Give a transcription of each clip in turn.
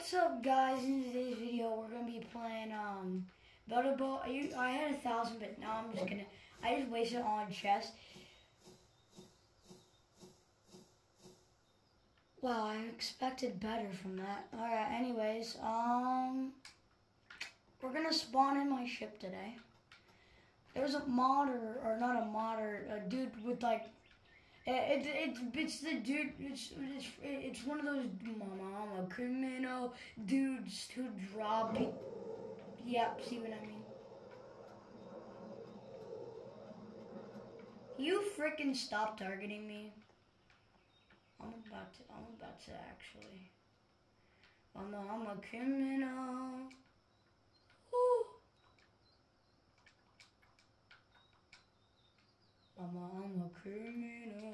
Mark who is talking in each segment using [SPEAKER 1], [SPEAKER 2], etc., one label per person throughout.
[SPEAKER 1] What's up, guys? In today's video, we're gonna be playing um, Build a Boat. I, I had a thousand, but now I'm just gonna. I just wasted all on chest. Wow, I expected better from that. All right. Anyways, um, we're gonna spawn in my ship today. There's a modder, or not a modder, a dude with like Eh, it, it, it, it's the dude, it's, it's, it's one of those, mama, criminal dudes who drop it. Yep, see what I mean? You freaking stop targeting me. I'm about to, I'm about to actually. I'm a, I'm a criminal. Ooh. I'm a criminal.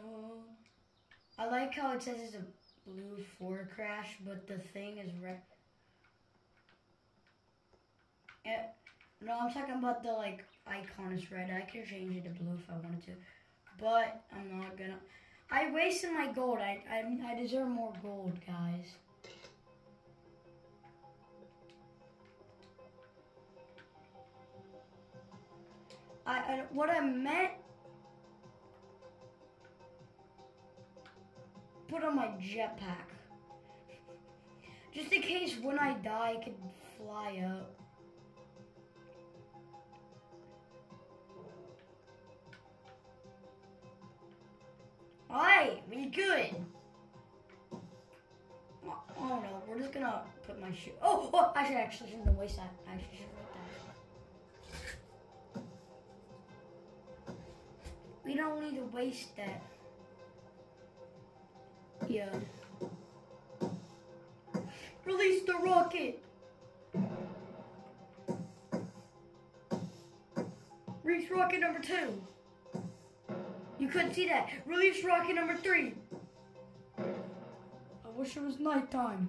[SPEAKER 1] I like how it says it's a blue Ford crash, but the thing is red. Yeah, no, I'm talking about the like icon is red. I could change it to blue if I wanted to, but I'm not gonna. I wasted my gold. I I, I deserve more gold, guys. I, I what I meant put on my jetpack. Just in case when I die, I can fly up. Alright, we good. Oh, no, we're just gonna put my shoe. Oh, oh, I should actually shouldn't waste that. I should write that. We don't need to waste that. Release the rocket! Release rocket number two. You couldn't see that. Release rocket number three. I wish it was nighttime.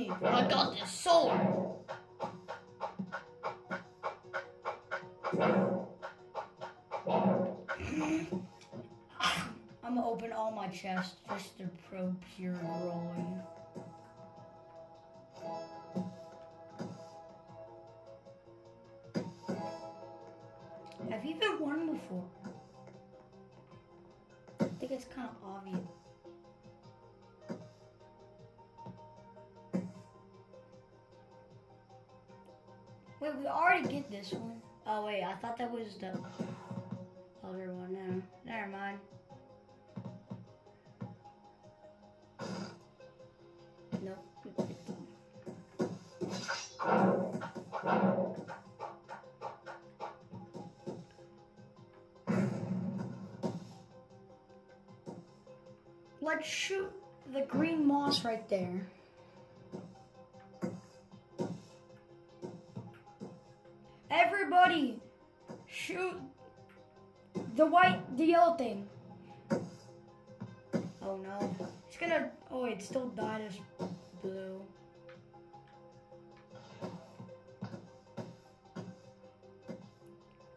[SPEAKER 1] Me? I got this sword. I'm gonna open all my chests just to probe pure rolling. Have you been won before? I think it's kind of obvious. We already get this one. Oh wait, I thought that was the other one. No, never mind. Nope. Let's shoot the green moss right there. The yellow thing. Oh no, it's gonna. Oh, it still died as blue.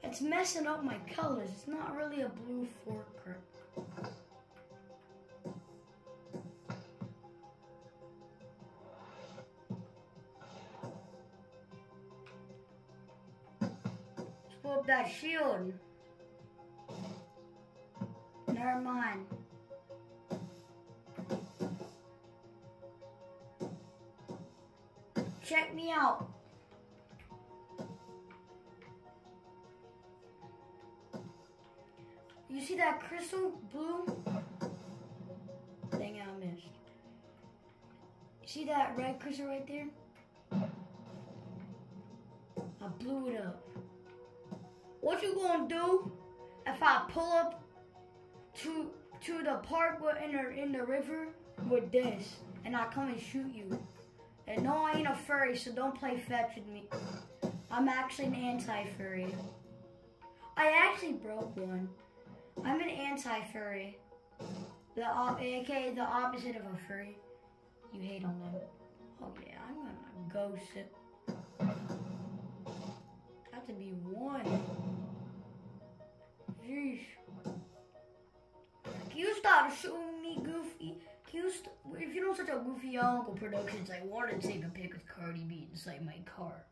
[SPEAKER 1] It's messing up my colors. It's not really a blue fork. Flip that shield. Check me out. You see that crystal blue? Thing I missed. See that red crystal right there? I blew it up. What you gonna do if I pull up to to the park with- in the in the river with this and I come and shoot you? And no, I ain't a furry, so don't play fetch with me. I'm actually an anti-furry. I actually broke one. I'm an anti-furry. The op- aka the opposite of a furry. You hate on them. Oh yeah, I'm gonna ghost it. Got to be one. Jeez. Can you stop showing me goofy? Can you if you know such a goofy Uncle Productions, I want to take a pic with Cardi B inside my car.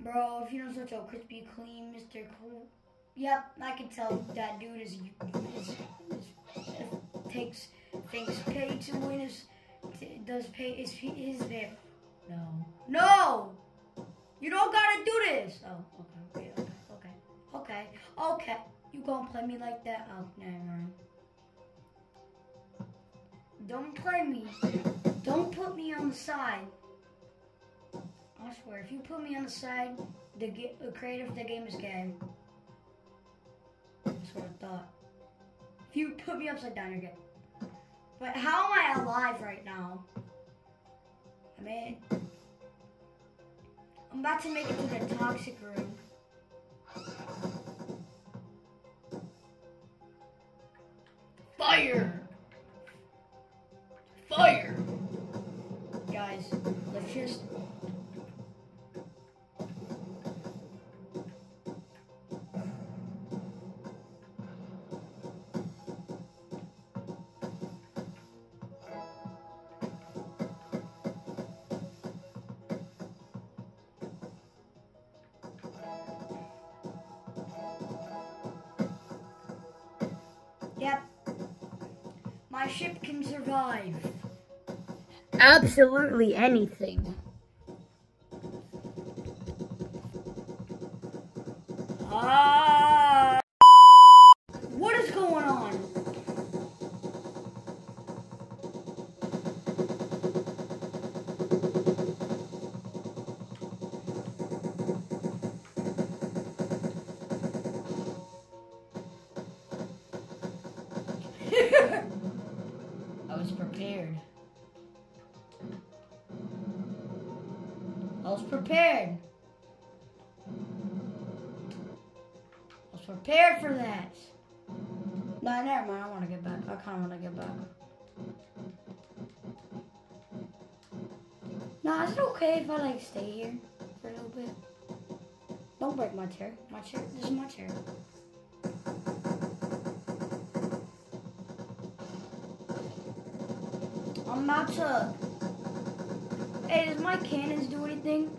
[SPEAKER 1] Bro, if you know such a crispy clean Mr. Cool. Yep, I can tell that dude is, is, is, takes thinks pay to win his does pay is his his No, no, you don't gotta do this. Oh, okay, okay, okay, okay, okay. You gonna play me like that? Oh, never mind. Don't play me. Don't put me on the side. I swear, if you put me on the side, the, the creator of the game is gay. That's what I thought. If you put me upside down, you're gay. But how am I alive right now? I mean, I'm about to make it to the toxic room. Fire! Ship can survive. Absolutely anything. Prepared. I was prepared. I was prepared for that. No, never mind. I want to get back. I kind of want to get back. No, is it okay if I like stay here for a little bit? Don't break my chair. My chair. This is my chair. I'm about to. Hey, does my cannons do anything?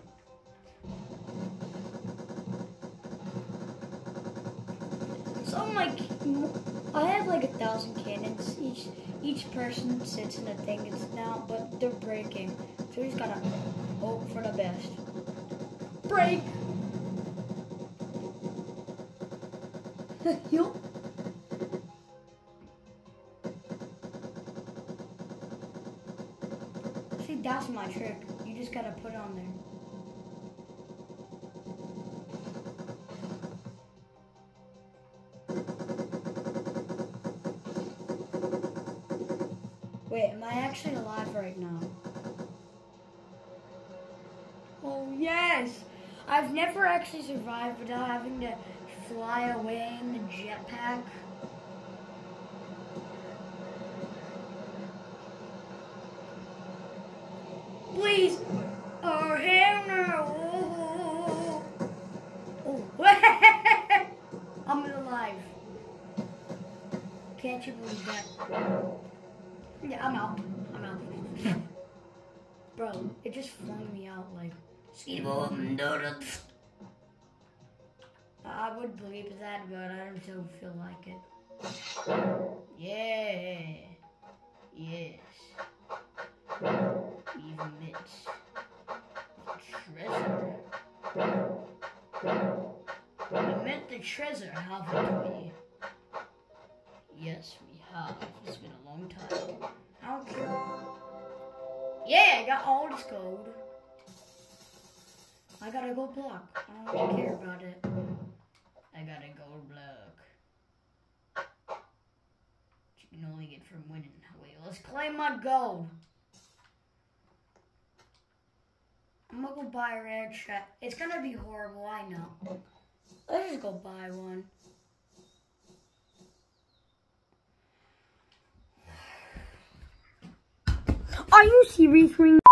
[SPEAKER 1] So like, I have like a thousand cannons. Each each person sits in a thing. It's now, but they're breaking. So we just gotta hope for the best. Break. Yup. That's my trick. You just gotta put on there. Wait, am I actually alive right now? Oh, yes! I've never actually survived without having to fly away in the jetpack. Can't you believe that? Yeah, I'm out. I'm out. Bro, it just flung me out like. I would believe that, but I don't feel like it. Yeah, I got all this gold. I got a gold block. I don't really care about it. I got a gold block. You can only get from winning. Wait, let's claim my gold. I'm gonna go buy a rare chat. It's gonna be horrible, I know. Let's just go buy one.
[SPEAKER 2] Are you serious?